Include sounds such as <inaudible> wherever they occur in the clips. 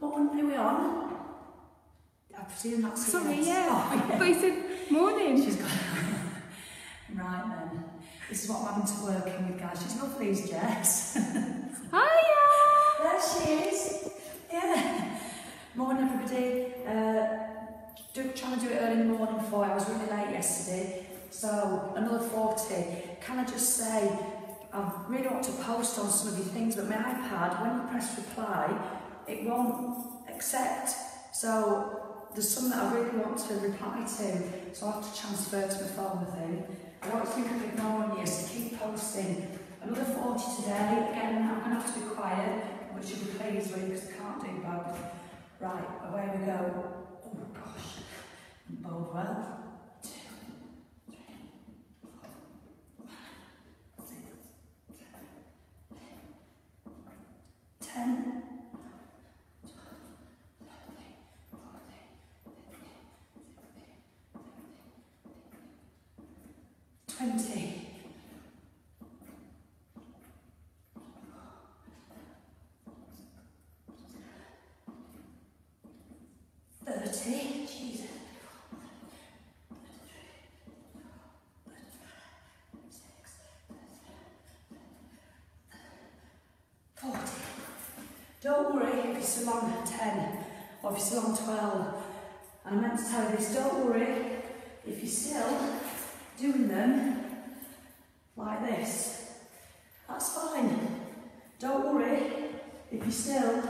What one are we on? I presume that's Sorry, yes. yeah. <laughs> Oh, yeah. But you said morning. She's got. <laughs> right then. This is what I'm having to work in with, guys. She's lovely, is Jess. <laughs> Hiya! there she is. Yeah. Morning, everybody. Uh, do, trying to do it early in the morning for you. I was really late yesterday. So, another 40. Can I just say, I really want to post on some of your things, but my iPad, when you press reply, it won't accept. So, there's some that I really want to reply to, so I have to transfer to my phone, I think. I don't think I'm ignoring you, so keep posting. Another 40 today. Again, I'm going to have to be quiet, which you'll be pleased with because I can't do both. Right, away we go. Oh gosh. Bold well. Two, three, four, five, six, seven, ten. 20. Thirty. Jesus. Forty. Don't worry if still on ten or if still on twelve. I meant to tell you this, don't worry if you're still them like this. That's fine. Don't worry if you're still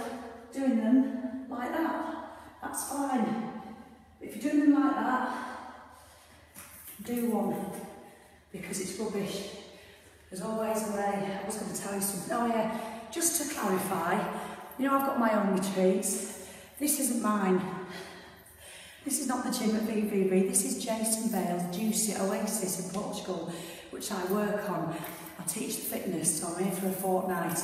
doing them like that. That's fine. If you're doing them like that, do one because it's rubbish. There's always a way. I was going to tell you something. Oh yeah, just to clarify, you know I've got my own retreats. This isn't mine. This is not the gym at VVV, this is Jason Bale's Juicy Oasis in Portugal, which I work on. I teach fitness, so I'm here for a fortnight.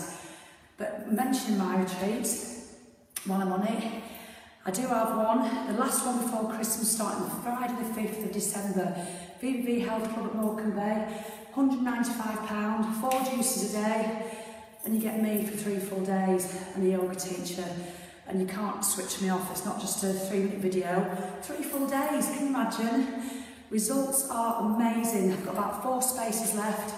But mentioning my retreats, while I'm on it, I do have one, the last one before Christmas starting Friday the 5th of December. VVV Health Club at Morecambe Bay, £195, four juices a day, and you get me for three full days and a yoga teacher. And you can't switch me off. It's not just a three minute video. Three full days, can you imagine? Results are amazing. I've got about four spaces left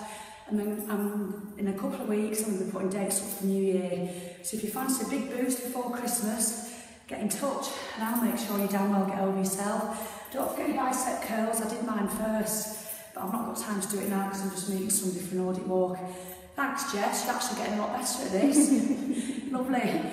and then um, in a couple of weeks I'm going to be putting dates up for the new year. So if you fancy a big boost before Christmas, get in touch and I'll make sure you damn well get over yourself. Don't forget your bicep curls, I did mine first, but I've not got time to do it now because I'm just meeting somebody for an audit walk. Thanks Jess, you're actually getting a lot better at this. <laughs> Lovely.